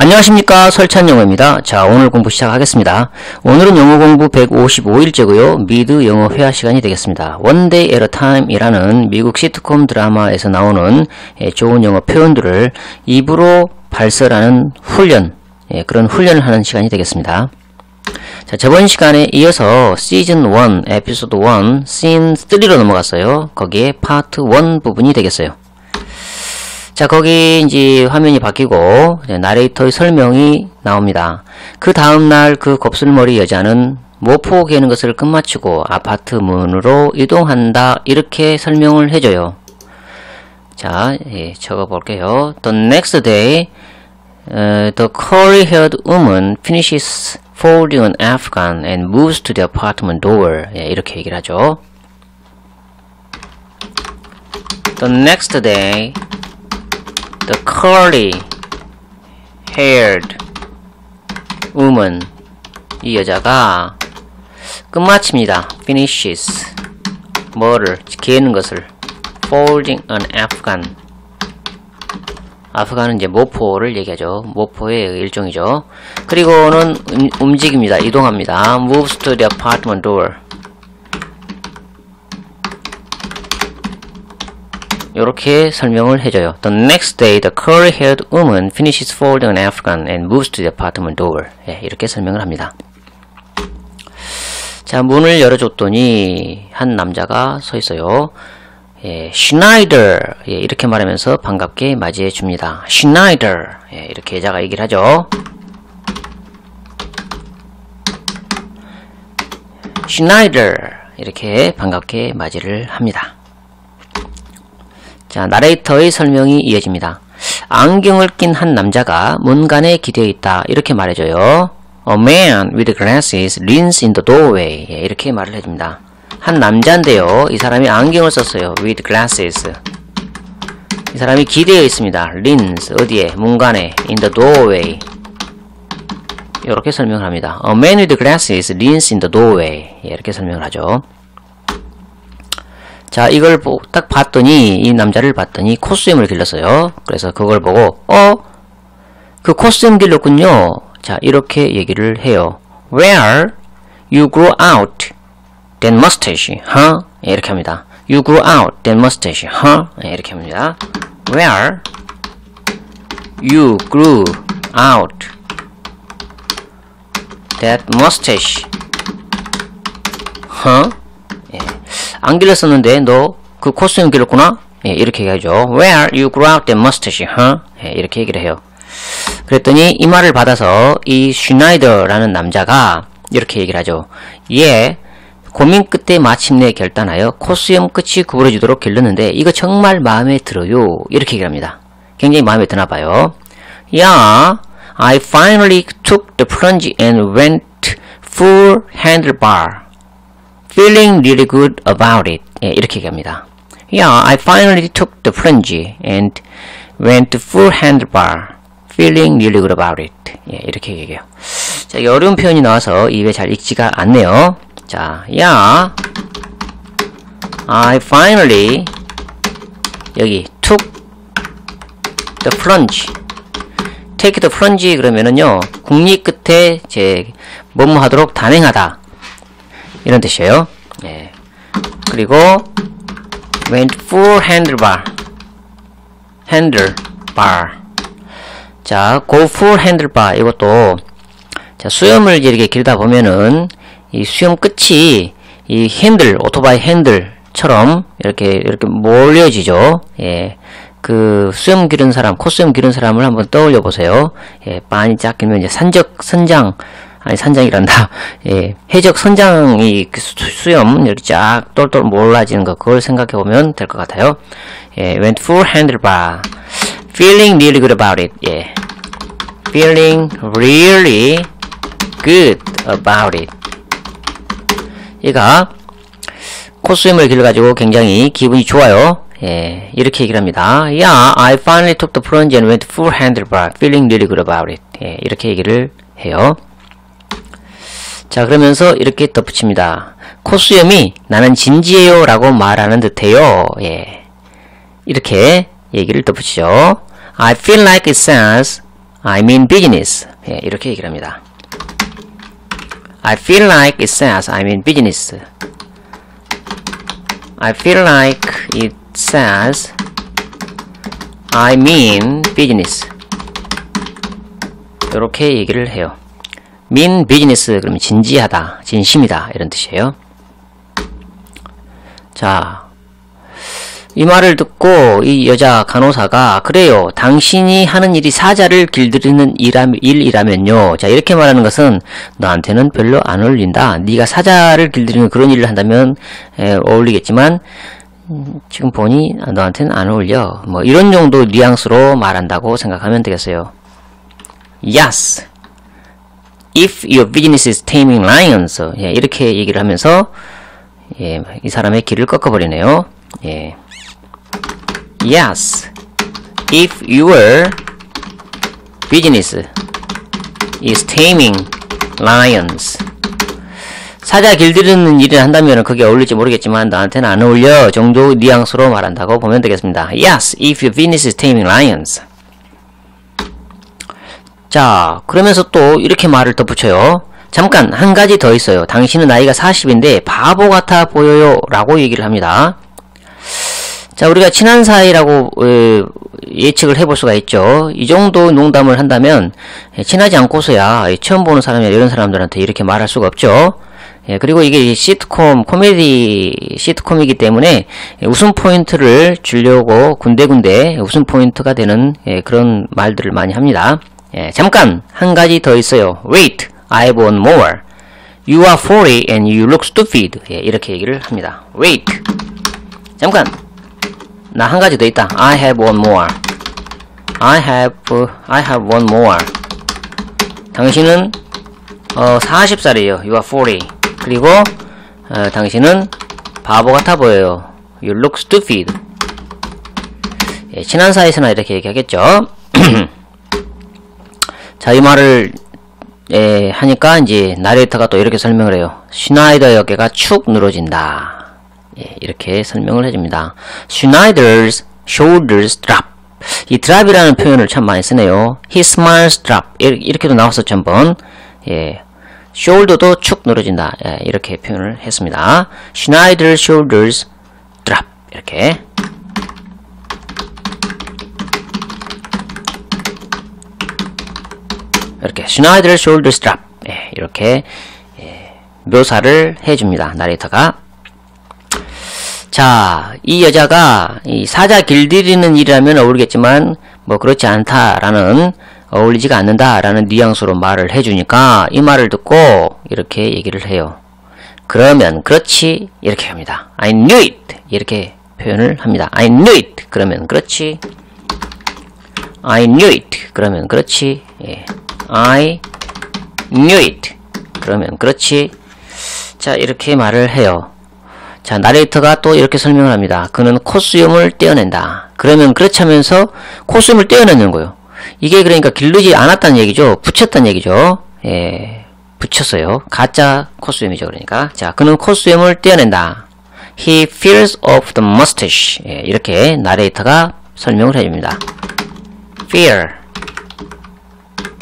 안녕하십니까 설찬 영어입니다. 자 오늘 공부 시작하겠습니다. 오늘은 영어 공부 155일째고요. 미드 영어 회화 시간이 되겠습니다. One Day at a Time 이라는 미국 시트콤 드라마에서 나오는 예, 좋은 영어 표현들을 입으로 발설하는 훈련 예, 그런 훈련을 하는 시간이 되겠습니다. 자, 저번 시간에 이어서 시즌 1, 에피소드 1, 씬 3로 넘어갔어요. 거기에 파트 1 부분이 되겠어요. 자, 거기 이제 화면이 바뀌고 네, 나레이터의 설명이 나옵니다. 그 다음날 그 곱슬머리 여자는 모포 개는 것을 끝마치고 아파트 문으로 이동한다. 이렇게 설명을 해줘요. 자, 예, 적어볼게요. The next day, uh, the curly-haired woman finishes folding an afghan and moves to the apartment door. 예, 이렇게 얘기를 하죠. The next day, the curly haired woman 이 여자가 끝마칩니다. finishes 뭐를 개는 것을 folding an afghan 아프간은 이제 모포를 얘기하죠. 모포의 일종이죠. 그리고는 음, 움직입니다. 이동합니다. moves to the apartment door 이렇게 설명을 해줘요. The next day, the curly-haired woman finishes folding an afghan and moves to the apartment door. 예, 이렇게 설명을 합니다. 자, 문을 열어줬더니 한 남자가 서 있어요. 예, Schneider 예, 이렇게 말하면서 반갑게 맞이해 줍니다. Schneider 예, 이렇게 여자가 얘기를 하죠. Schneider 이렇게 반갑게 맞이를 합니다. 자, 나레이터의 설명이 이어집니다. 안경을 낀 한 남자가 문간에 기대어 있다. 이렇게 말해줘요. A man with glasses leans in the doorway. 예, 이렇게 말을 해줍니다. 한 남자인데요. 이 사람이 안경을 썼어요. with glasses. 이 사람이 기대어 있습니다. leans, 어디에? 문간에. in the doorway. 이렇게 설명을 합니다. A man with glasses leans in the doorway. 예, 이렇게 설명을 하죠. 자, 이걸 딱 봤더니, 이 남자를 봤더니 코스염을 길렀어요. 그래서 그걸 보고, 어? 그 코스염 길렀군요. 자, 이렇게 얘기를 해요. Where you grew out that mustache, huh? 예, 이렇게 합니다. You grew out that mustache, huh? 예, 이렇게 합니다. Where you grew out that mustache, huh? 예. 안 길렀었는데 너그 코스염 길렀구나? 예, 이렇게 얘기하죠. Where you grew out that mustache, huh? 예, 이렇게 얘기를 해요. 그랬더니 이 말을 받아서 이 슈나이더라는 남자가 이렇게 얘기를 하죠. 예, 고민 끝에 마침내 결단하여 코스염 끝이 구부러지도록 길렀는데 이거 정말 마음에 들어요. 이렇게 얘기를 합니다. 굉장히 마음에 드나 봐요. Yeah, I finally took the plunge and went full handlebar. Feeling really good about it. 예, 이렇게 얘기합니다. Yeah, I finally took the plunge and went full handlebar. feeling really good about it. 예, 이렇게 얘기해요. 자, 어려운 표현이 나와서 입에 잘 익지가 않네요. 자, yeah, I finally 여기 took the plunge. take the plunge 그러면은요, 국리 끝에 제 뭐뭐 하도록 단행하다. 이런 뜻이에요. 예. 그리고 went full handlebar. handlebar. 자, go full handlebar 이것도 자, 수염을 이렇게 길다 보면은 이 수염 끝이 이 핸들, 오토바이 핸들처럼 이렇게 이렇게 몰려지죠. 예. 그 수염 기른 사람, 콧수염 기른 사람을 한번 떠올려 보세요. 예, 많이 쫙 길면 이제 산적 선장 아니 산장이란다. 예, 해적 선장이 그 수염 이렇게 쫙 똘똘 몰라지는 거 그걸 생각해 보면 될 것 같아요. 예, went full handlebar, feeling really good about it. 예, feeling really good about it. 얘가 콧수염을 길러가지고 굉장히 기분이 좋아요. 예, 이렇게 얘기를 합니다. Yeah, I finally took the plunge and went full handlebar, feeling really good about it. 예, 이렇게 얘기를 해요. 자 그러면서 이렇게 덧붙입니다. 코수염이 나는 진지해요 라고 말하는 듯해요. 예. 이렇게 얘기를 덧붙이죠. I feel like it says I'm in business. 예, 이렇게 얘기를 합니다. I feel like it says I'm in business. I feel like it says I'm in business. 이렇게 얘기를 해요. Mean business 그러면 진지하다, 진심이다 이런 뜻이에요. 자, 이 말을 듣고 이 여자 간호사가 그래요. 당신이 하는 일이 사자를 길들이는 일이라면요. 자 이렇게 말하는 것은 너한테는 별로 안 어울린다. 네가 사자를 길들이는 그런 일을 한다면 에, 어울리겠지만 음, 지금 보니 너한테는 안 어울려. 뭐 이런 정도 뉘앙스로 말한다고 생각하면 되겠어요. Yes. If your business is taming lions. 예, 이렇게 얘기를 하면서 예, 이 사람의 길을 꺾어버리네요. 예. Yes. If your business is taming lions. 사자 길들이는 일을 한다면 그게 어울릴지 모르겠지만 나한테는 안 어울려 정도 뉘앙스로 말한다고 보면 되겠습니다. Yes, if your business is taming lions. 자, 그러면서 또 이렇게 말을 덧붙여요. 잠깐 한 가지 더 있어요. 당신은 나이가 40인데 바보 같아 보여요 라고 얘기를 합니다. 자, 우리가 친한 사이라고 어, 예측을 해볼 수가 있죠. 이 정도 농담을 한다면 예, 친하지 않고서야 처음 보는 사람이나 이런 사람들한테 이렇게 말할 수가 없죠. 예, 그리고 이게 시트콤, 코미디 시트콤이기 때문에 웃음 포인트를 주려고 군데군데 웃음 포인트가 되는 예, 그런 말들을 많이 합니다. 예, 잠깐 한 가지 더 있어요. Wait, I have one more. You are 40 and you look stupid. 예, 이렇게 얘기를 합니다. Wait. 잠깐. 나 한 가지 더 있다. I have one more. I have I have one more. 당신은 어, 40살이에요. You are 40. 그리고 어, 당신은 바보 같아 보여요. You look stupid. 예, 친한 사이에서나 이렇게 얘기하겠죠. 자, 이 말을 예, 하니까 이제 나레이터가 또 이렇게 설명을 해요. 슈나이더의 어깨가 축 늘어진다. 예, 이렇게 설명을 해줍니다. 슈나이더's shoulders drop. 이 drop이라는 표현을 참 많이 쓰네요. His smiles drop. 이렇게도 나왔었죠, 한번. 예. shoulder도 축 늘어진다. 예, 이렇게 표현을 했습니다. Schneider's shoulders drop. 이렇게. 이렇게 Schneider's shoulders drop. 예, 이렇게 예, 묘사를 해줍니다. 나레이터가. 자, 이 여자가 이 사자 길들이는 일이라면 어울리겠지만 뭐 그렇지 않다라는 어울리지가 않는다라는 뉘앙스로 말을 해주니까 이 말을 듣고 이렇게 얘기를 해요. 그러면 그렇지 이렇게 합니다. I knew it 이렇게 표현을 합니다. I knew it 그러면 그렇지 I knew it 그러면 그렇지 예. I knew it 그러면 그렇지 자 이렇게 말을 해요. 자 나레이터가 또 이렇게 설명을 합니다. 그는 코수염을 떼어낸다. 그러면 그렇지 하면서 코수염을 떼어내는 거예요. 이게 그러니까 기르지 않았다는 얘기죠. 붙였다는 얘기죠. 예, 붙였어요. 가짜 코스염이죠. 그러니까. 자, 그는 코스염을 떼어낸다. He feels of the mustache. 예, 이렇게 나레이터가 설명을 해줍니다. Fear.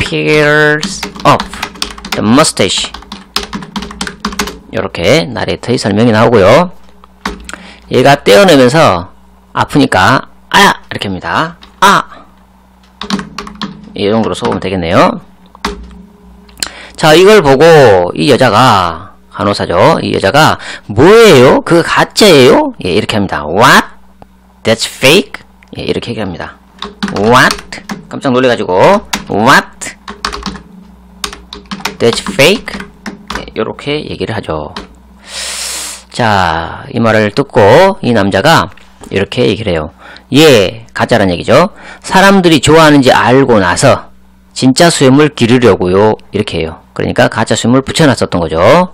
Fears of the mustache. 이렇게 나레이터의 설명이 나오고요. 얘가 떼어내면서 아프니까 아야 이렇게 합니다. 아 이 정도로 써보면 되겠네요. 자, 이걸 보고 이 여자가 간호사죠. 이 여자가 뭐예요? 그거 가짜예요? 예, 이렇게 합니다. What? That's fake? 예, 이렇게 얘기합니다. What? 깜짝 놀래가지고 What? That's fake? 예, 이렇게 얘기를 하죠. 자, 이 말을 듣고 이 남자가 이렇게 얘기를 해요. 예, 가짜란 얘기죠. 사람들이 좋아하는지 알고 나서 진짜 수염을 기르려고요. 이렇게 해요. 그러니까 가짜 수염을 붙여놨었던 거죠.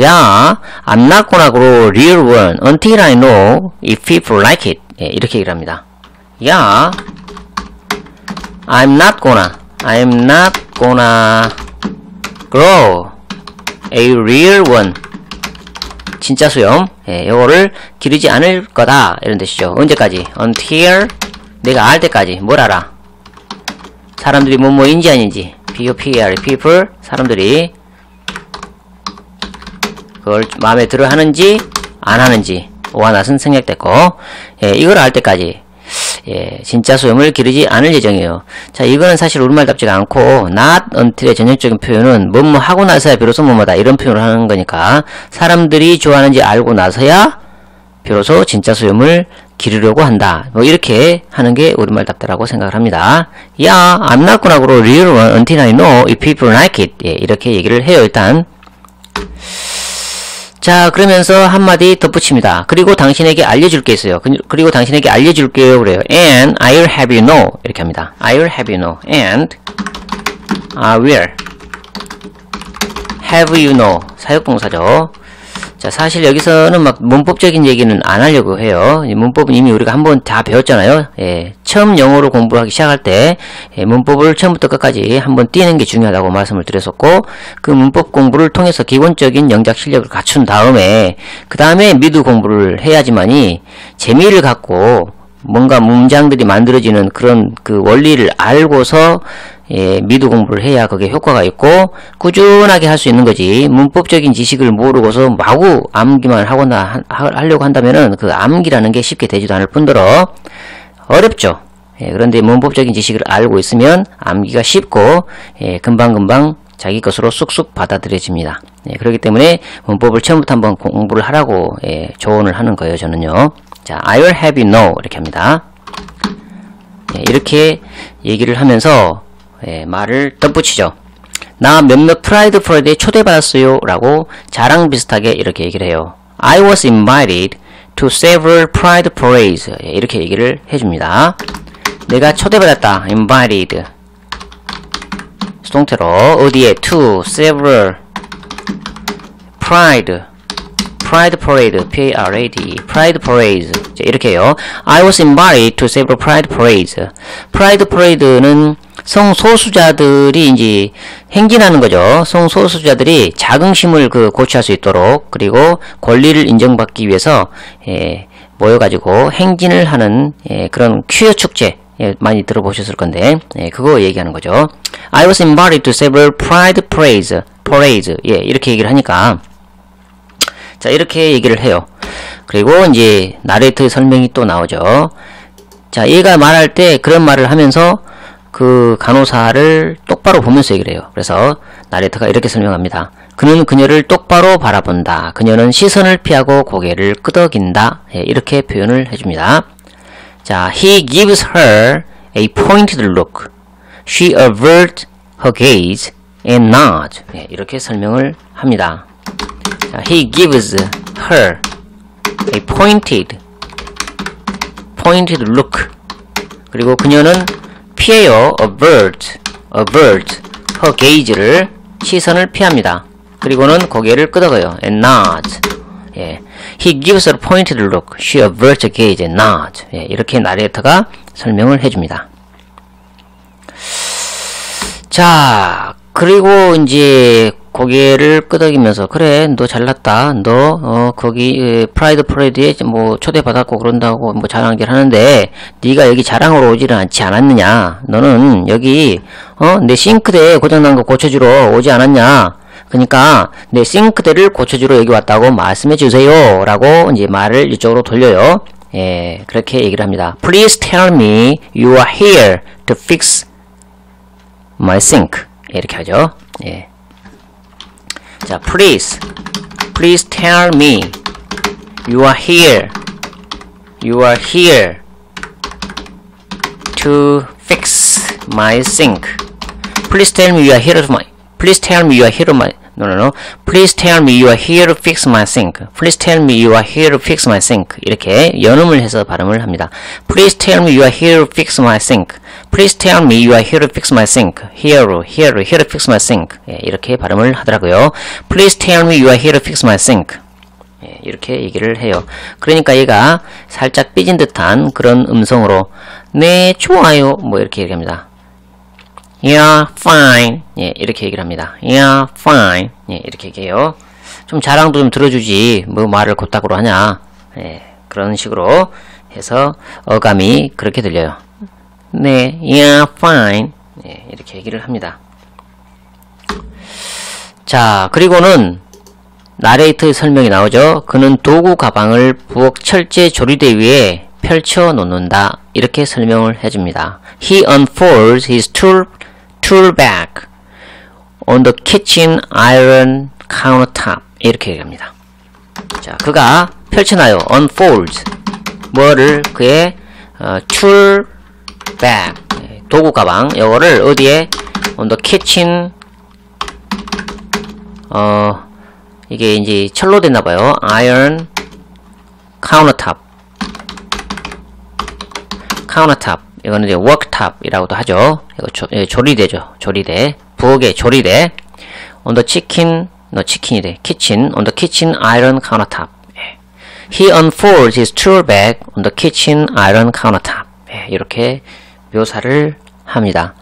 야, I'm not gonna grow real one until I know if people like it. 예, 이렇게 얘기를 합니다. 야, I'm not gonna, I'm not gonna grow a real one. 진짜 수염? 예, 요거를 기르지 않을 거다. 이런 뜻이죠. 언제까지? Until 내가 알 때까지. 뭘 알아? 사람들이 뭐뭐인지 아닌지. P-O-P-E-R people 사람들이 그걸 마음에 들어 하는지 안 하는지. 오와 낫은 생략됐고. 예, 이걸 알 때까지 예, 진짜 소용을 기르지 않을 예정이에요. 자, 이거는 사실 우리말 답지가 않고 not until의 전형적인 표현은 뭐뭐 하고 나서야 비로소 뭐뭐다 이런 표현을 하는 거니까 사람들이 좋아하는지 알고 나서야 비로소 진짜 소용을 기르려고 한다. 뭐 이렇게 하는 게 우리말 답다라고 생각을 합니다. 야, I'm not gonna grow real until I know if people like it. 예, 이렇게 얘기를 해요, 일단. 자, 그러면서 한마디 덧붙입니다. 그리고 당신에게 알려줄 게 있어요. 그- 그리고 당신에게 알려줄게요. 그래요. And I'll have you know. 이렇게 합니다. I'll have you know. And I will have you know. 사역봉사죠. 자, 사실 여기서는 막 문법적인 얘기는 안 하려고 해요. 이 문법은 이미 우리가 한 번 다 배웠잖아요. 예, 처음 영어로 공부하기 시작할 때 예, 문법을 처음부터 끝까지 한번 띄는 게 중요하다고 말씀을 드렸었고 그 문법 공부를 통해서 기본적인 영작 실력을 갖춘 다음에 그 다음에 미드 공부를 해야지만이 재미를 갖고 뭔가 문장들이 만들어지는 그런 그 원리를 알고서 예, 미드 공부를 해야 그게 효과가 있고 꾸준하게 할 수 있는 거지 문법적인 지식을 모르고서 마구 암기만 하거나 하, 하- 하려고 한다면은 그 암기라는 게 쉽게 되지도 않을 뿐더러 어렵죠. 예, 그런데 문법적인 지식을 알고 있으면 암기가 쉽고 예, 금방금방 자기 것으로 쑥쑥 받아들여집니다. 예, 그렇기 때문에 문법을 처음부터 한번 공부를 하라고 예, 조언을 하는 거예요. 저는요. 자, I will have you know 이렇게 합니다. 예, 이렇게 얘기를 하면서 예, 말을 덧붙이죠. 나 몇몇 프라이드 프라이드에 초대받았어요 라고 자랑 비슷하게 이렇게 얘기를 해요. I was invited to several pride parades 예, 이렇게 얘기를 해줍니다. 내가 초대받았다. invited 수동태로 어디에 to several pride pride parade P-A-R-A-D pride parades 자, 이렇게 해요. I was invited to several pride parades pride parade는 성소수자들이 이제 행진하는 거죠. 성소수자들이 자긍심을 그 고취할 수 있도록 그리고 권리를 인정받기 위해서 예, 모여가지고 행진을 하는 예, 그런 퀴어 축제 예, 많이 들어보셨을 건데 예, 그거 얘기하는 거죠. I was invited to several pride parades, parades 예, 이렇게 얘기를 하니까 자 이렇게 얘기를 해요. 그리고 이제 나레이트 설명이 또 나오죠. 자 얘가 말할 때 그런 말을 하면서 그 간호사를 똑바로 보면서 얘기를 해요. 그래서 나레이터가 이렇게 설명합니다. 그는 그녀를 똑바로 바라본다. 그녀는 시선을 피하고 고개를 끄덕인다. 예, 이렇게 표현을 해줍니다. 자, he gives her a pointed look. She averts her gaze and nods. 예, 이렇게 설명을 합니다. 자, he gives her a pointed, pointed look. 그리고 그녀는 피해요. avert, avert her gaze를 시선을 피합니다. 그리고는 고개를 끄덕어요. and nods. 예. He gives her a pointed look. She averts her gaze and nods. 예. 이렇게 나레이터가 설명을 해줍니다. 자, 그리고 이제 고개를 끄덕이면서 그래 너 잘났다. 너 어, 거기 에, 프라이드 프레드에 뭐 초대받았고 그런다고 뭐 자랑하긴 하는데 네가 여기 자랑으로 오지는 않지 않았느냐? 너는 여기 어 내 싱크대 고장난 거 고쳐주러 오지 않았냐? 그러니까 내 싱크대를 고쳐주러 여기 왔다고 말씀해 주세요. 라고 이제 말을 이쪽으로 돌려요. 예 그렇게 얘기를 합니다. Please tell me you are here to fix my sink. 이렇게 하죠. 예. 자, please, please tell me you are here, you are here to fix my sink. Please tell me you are here to my, please tell me you are here to my, no, no, no. Please tell me you are here to fix my sink. Please tell me you are here to fix my sink. 이렇게 연음을 해서 발음을 합니다. Please tell me you are here to fix my sink. Please tell me you are here to fix my sink. Here, here, here to fix my sink. 예, 이렇게 발음을 하더라고요. Please tell me you are here to fix my sink. 예, 이렇게 얘기를 해요. 그러니까 얘가 살짝 삐진 듯한 그런 음성으로 네, 좋아요. 뭐 이렇게 얘기합니다. Yeah, fine. 예, 이렇게 얘기를 합니다. Yeah, fine. 예, 이렇게 얘기해요. 좀 자랑도 좀 들어주지. 뭐 말을 곧다구로 하냐. 예, 그런 식으로 해서 어감이 그렇게 들려요. 네, yeah, fine. 예, 예, 이렇게 얘기를 합니다. 자, 그리고는 나레이터의 설명이 나오죠. 그는 도구 가방을 부엌 철제 조리대 위에 펼쳐 놓는다. 이렇게 설명을 해줍니다. He unfolds his tool, tool bag on the kitchen iron countertop. 이렇게 얘기합니다. 자, 그가 펼쳐놔요. unfolds. 뭐를 그의 어, tool bag 도구 가방 요거를 어디에 on the kitchen 어 이게 이제 철로 됐나봐요. iron countertop countertop 이거는 이제 worktop이라고도 하죠. 이거 조, 예, 조리대죠. 조리대 부엌의 조리대 on the chicken no chicken이래 kitchen on the kitchen iron countertop 예. He unfolds his tool bag on the kitchen iron countertop 예, 이렇게 묘사를 합니다.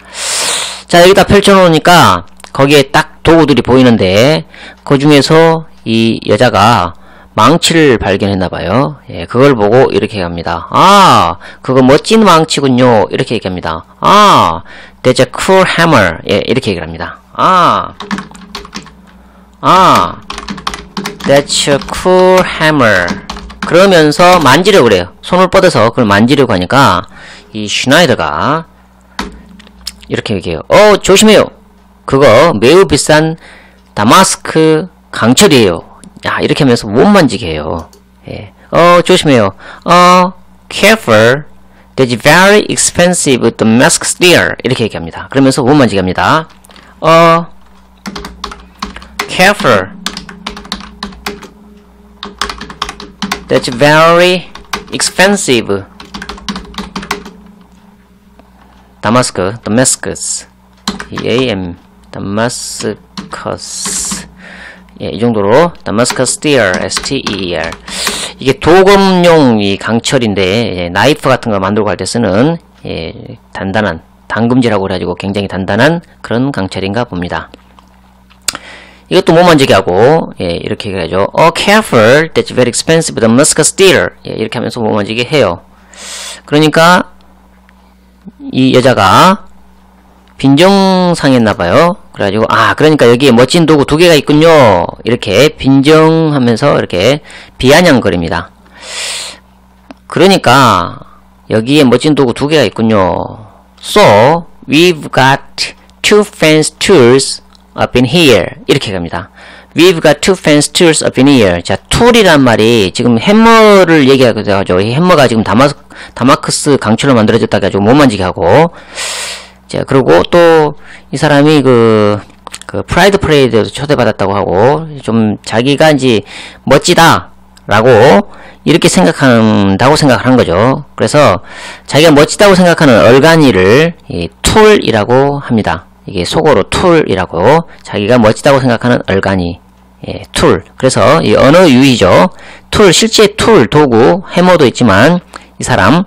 자 여기다 펼쳐놓으니까 거기에 딱 도구들이 보이는데 그 중에서 이 여자가 망치를 발견했나봐요. 예, 그걸 보고 이렇게 합니다. 아, 그거 멋진 망치군요. 이렇게 얘기합니다. 아, that's a cool hammer. 예, 이렇게 얘기를 합니다. 아, 아, that's a cool hammer. 그러면서 만지려고 그래요. 손을 뻗어서 그걸 만지려고 하니까 이 슈나이더가 이렇게 얘기해요. 어, 조심해요. 그거 매우 비싼 다마스크 강철이에요. 야, 이렇게 하면서 못 만지게 해요. 예. 어, 조심해요. 어, careful. That's very expensive Damascus steel. 이렇게 얘기합니다. 그러면서 못 만지게 합니다. 어, careful. That's very expensive. 다마스크, Damascus. EAM, Damascus. 예, 이 정도로 Damascus Steel, S-T-E-E-R. 이게 도검용 이 강철인데 예, 나이프 같은 거 만들고 할 때 쓰는 예, 단단한 당금지라고 그래가지고 굉장히 단단한 그런 강철인가 봅니다. 이것도 못 만지게 하고 예, 이렇게 해야죠. Oh, careful, that's very expensive, Damascus steel. 예, 이렇게 하면서 못 만지게 해요. 그러니까 이 여자가 빈정상했나봐요. 그래가지고, 아, 그러니까 여기에 멋진 도구 두 개가 있군요. 이렇게 빈정하면서 이렇게 비아냥거립니다. 그러니까, 여기에 멋진 도구 두 개가 있군요. So, we've got two fancy tools up in here. 이렇게 갑니다. We've got two fancy tools up in here. 자, 툴이란 말이 지금 해머를 얘기하고 해머가 지금 다마, 다마크스 강철로 만들어졌다 가지고 못 만지게 하고, 자, 그리고 또, 이 사람이 그, 그, Pride Parade에서 초대받았다고 하고, 좀 자기가 이제 멋지다, 라고, 이렇게 생각한다고 생각을 한 거죠. 그래서, 자기가 멋지다고 생각하는 얼간이를, 이 tool이라고 합니다. 이게 속어로 tool이라고, 자기가 멋지다고 생각하는 얼간이, 예, tool. 그래서, 이 언어 유희죠. tool, 실제 tool, 도구, 해머도 있지만, 이 사람,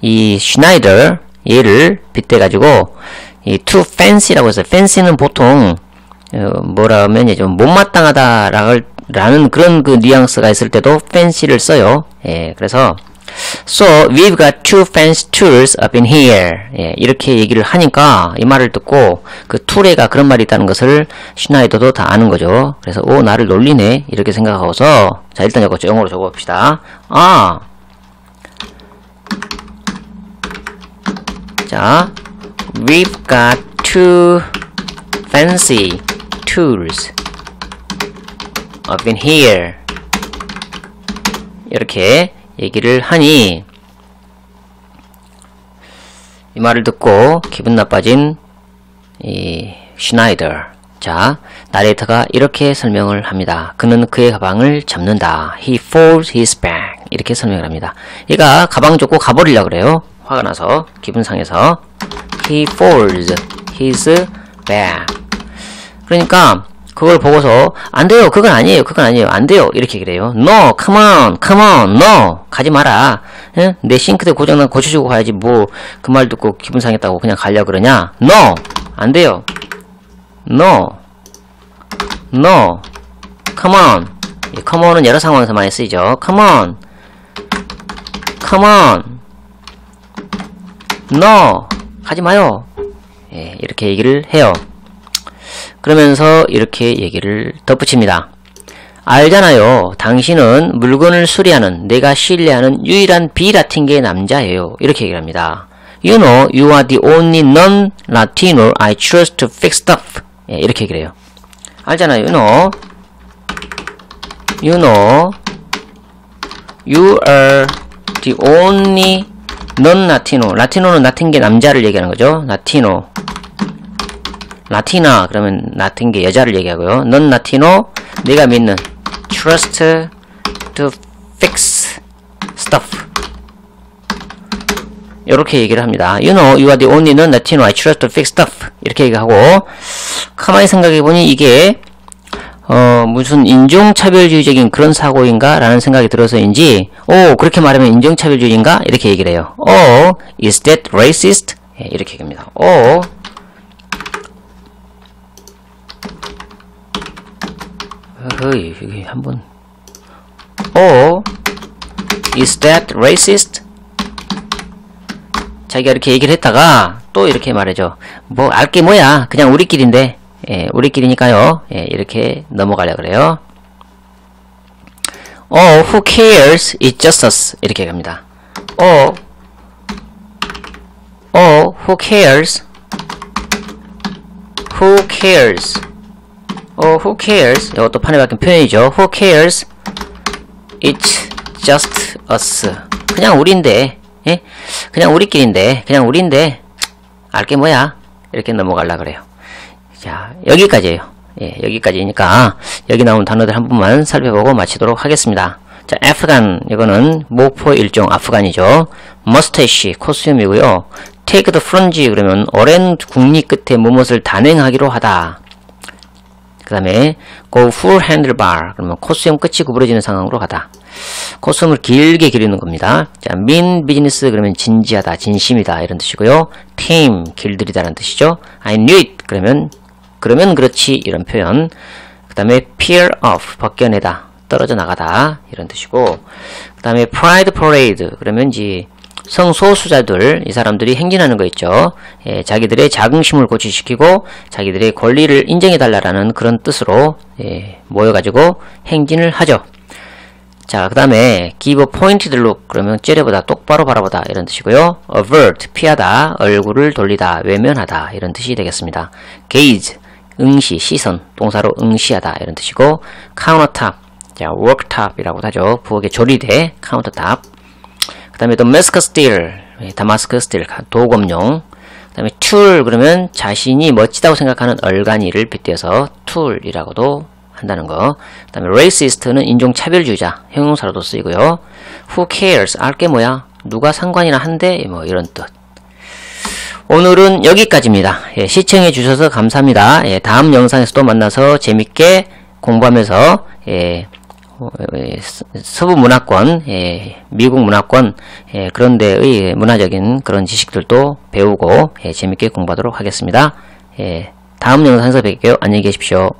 이 슈나이더, 얘를 빗대가지고 이 too fancy라고 해서 fancy는 보통 어, 뭐라 하면 좀 못마땅하다 라는 그런 그 뉘앙스가 있을 때도 fancy를 써요. 예, 그래서 So we've got two fancy tools up in here. 예, 이렇게 얘기를 하니까 이 말을 듣고 그 툴에가 그런 말이 있다는 것을 슈나이더도 다 아는 거죠. 그래서 오 나를 놀리네 이렇게 생각하고서 자 일단 이거 영어로 적어봅시다. 아 자, we've got two fancy tools up in here. 이렇게 얘기를 하니 이 말을 듣고 기분 나빠진 이 슈나이더. 자, 나레이터가 이렇게 설명을 합니다. 그는 그의 가방을 잡는다. He folds his bag. 이렇게 설명을 합니다. 얘가 가방 줬고 가버리려고 그래요. 화가 나서 기분 상해서 he folds his bag 그러니까 그걸 보고서 안 돼요 그건 아니에요 그건 아니에요 안 돼요. 이렇게 그래요. No come on come on no. 가지 마라. 응? 내 싱크대 고장난 고쳐주고 가야지 뭐. 그 말 듣고 기분 상했다고 그냥 가려 그러냐? No 안 돼요. No no. Come on. 이 come on은 여러 상황에서 많이 쓰이죠. Come on. Come on No! 가지 마요. 예, 이렇게 얘기를 해요. 그러면서 이렇게 얘기를 덧붙입니다. 알잖아요. 당신은 물건을 수리하는 내가 신뢰하는 유일한 비라틴 계 남자예요. 이렇게 얘기를 합니다. You know, you are the only non-Latino I trust to fix stuff. 예, 이렇게 얘기를 해요. 알잖아요. You know, you know, you are the only non-Latino. 라티노는 라틴계 남자를 얘기하는 거죠. 라티노. 라티나 그러면 라틴계 여자를 얘기하고요. 넌 라티노 내가 믿는 trust to fix stuff 이렇게 얘기를 합니다. You know, you are the only non Latino I trust to fix stuff 이렇게 얘기하고 가만히 생각해보니 이게 어, 무슨 인종차별주의적인 그런 사고인가? 라는 생각이 들어서인지, 오, 그렇게 말하면 인종차별주의인가? 이렇게 얘기를 해요. 오, is that racist? 예, 이렇게 얘기합니다. 오, 어이, 이게 한 번. 오, is that racist? 자기가 이렇게 얘기를 했다가 또 이렇게 말해줘. 뭐, 알게 뭐야. 그냥 우리끼리인데. 예, 우리끼리니까요. 예, 이렇게 넘어가려 그래요. Oh, who cares? It's just us. 이렇게 갑니다. Oh, oh, who cares? Who cares? Oh, who cares? 이것도 판에 박힌 표현이죠. Who cares? It's just us. 그냥 우린데, 예? 그냥 우리끼리인데, 그냥 우린데, 알게 뭐야? 이렇게 넘어가려 그래요. 자, 여기까지예요. 예, 여기까지니까 여기 나온 단어들 한 번만 살펴보고 마치도록 하겠습니다. 자, 아프간 이거는 모포 일종 아프간이죠. 머스테시 코스튬이고요. take the plunge 그러면 오랜 국리 끝에 무엇을 단행하기로 하다. 그 다음에 go full handlebar 그러면 코스염 끝이 구부러지는 상황으로 가다. 코스염을 길게 기르는 겁니다. 자, mean business 그러면 진지하다, 진심이다 이런 뜻이고요. tame 길들이다 라는 뜻이죠. I knew it 그러면 그러면 그렇지 이런 표현. 그 다음에 peer off 벗겨내다, 떨어져 나가다 이런 뜻이고. 그 다음에 pride parade 그러면 이제 성소수자들 이 사람들이 행진하는 거 있죠. 예, 자기들의 자긍심을 고취시키고 자기들의 권리를 인정해 달라라는 그런 뜻으로 예, 모여가지고 행진을 하죠. 자, 그 다음에 give a pointed look 그러면 째려보다 똑바로 바라보다 이런 뜻이고요. avert 피하다, 얼굴을 돌리다, 외면하다 이런 뜻이 되겠습니다. gaze 응시, 시선, 동사로 응시하다 이런 뜻이고 countertop 자, worktop이라고도 하죠. 부엌의 조리대 countertop 그 다음에 또 damask steel, damask steel, 도검용. 그 다음에 tool, 그러면 자신이 멋지다고 생각하는 얼간이를 빗대서 tool이라고도 한다는 거. 그 다음에 racist는 인종차별주의자, 형용사로도 쓰이고요. who cares, 알게 뭐야? 누가 상관이나 한데? 뭐 이런 뜻. 오늘은 여기까지입니다. 예, 시청해 주셔서 감사합니다. 예, 다음 영상에서 또 만나서 재밌게 공부하면서 예, 어, 서부 문화권, 예, 미국 문화권 예, 그런 데의 문화적인 그런 지식들도 배우고 예, 재밌게 공부하도록 하겠습니다. 예, 다음 영상에서 뵐게요. 안녕히 계십시오.